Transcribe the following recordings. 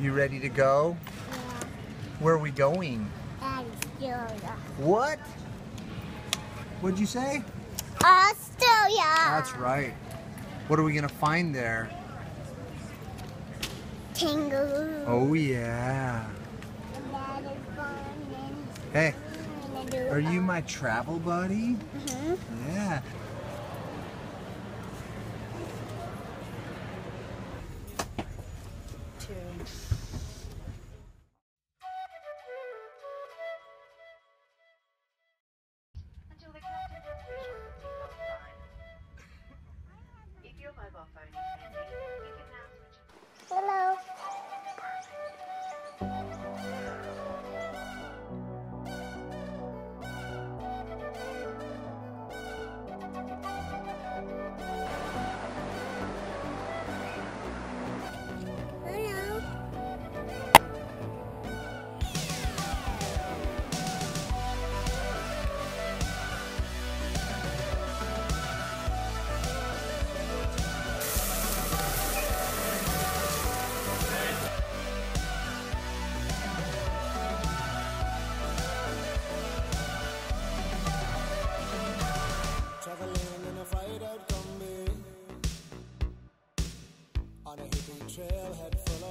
You ready to go? Yeah. Where are we going? Australia. What? What'd you say? Australia. That's right. What are we gonna find there? Kangaroo. Oh yeah. That is fun and Hey, are you my travel buddy? Mhm. Yeah. Until the captain. If your mobile phone is handy,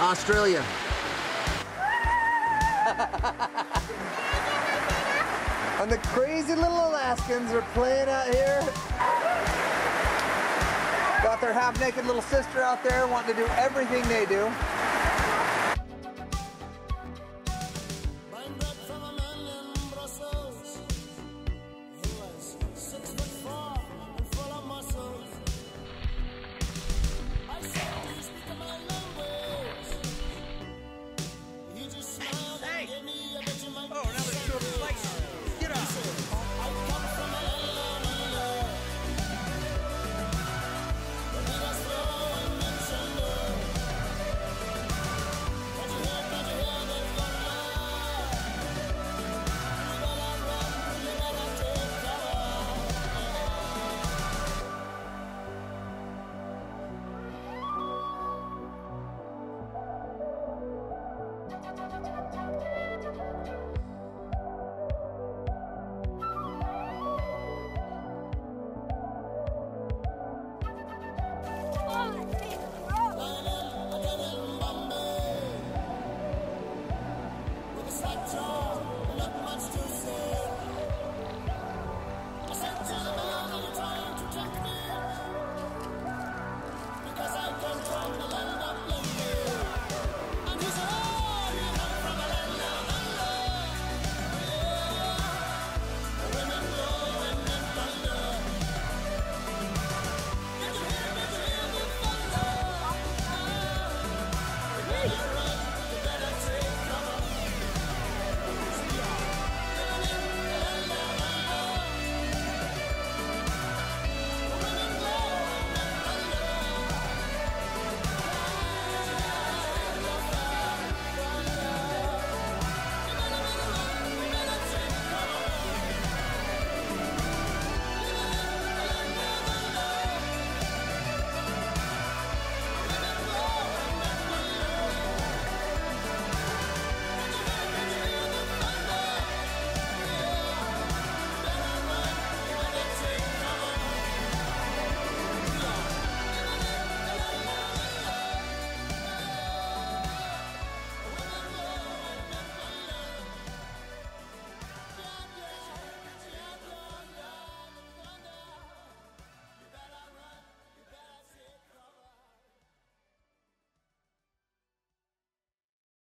Australia. and the crazy little Alaskans are playing out here. Got their half naked little sister out there wanting to do everything they do. Let's go! Hey.